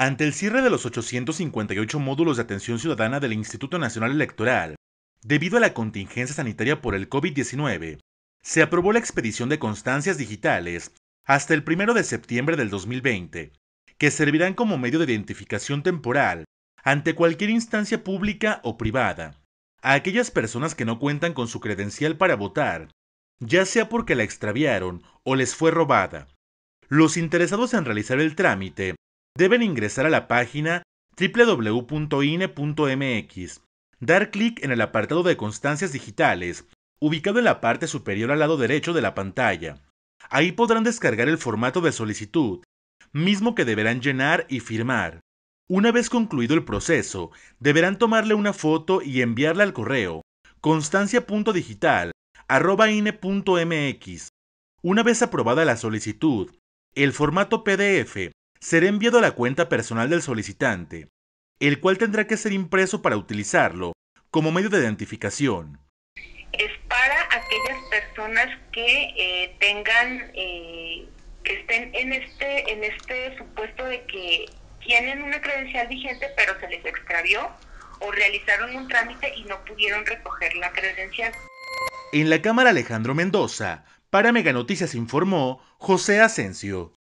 Ante el cierre de los 858 módulos de atención ciudadana del Instituto Nacional Electoral, debido a la contingencia sanitaria por el COVID-19, se aprobó la expedición de constancias digitales hasta el 1 de septiembre del 2020, que servirán como medio de identificación temporal ante cualquier instancia pública o privada a aquellas personas que no cuentan con su credencial para votar, ya sea porque la extraviaron o les fue robada. Los interesados en realizar el trámite deben ingresar a la página www.ine.mx, dar clic en el apartado de constancias digitales, ubicado en la parte superior al lado derecho de la pantalla. Ahí podrán descargar el formato de solicitud, mismo que deberán llenar y firmar. Una vez concluido el proceso, deberán tomarle una foto y enviarla al correo constancia.digital@ine.mx. Una vez aprobada la solicitud, el formato PDF será enviado a la cuenta personal del solicitante, el cual tendrá que ser impreso para utilizarlo como medio de identificación. Es para aquellas personas que eh, tengan, eh, que estén en este, en este supuesto de que tienen una credencial vigente pero se les extravió o realizaron un trámite y no pudieron recoger la credencial. En la Cámara Alejandro Mendoza, para Mega Noticias informó José Asensio.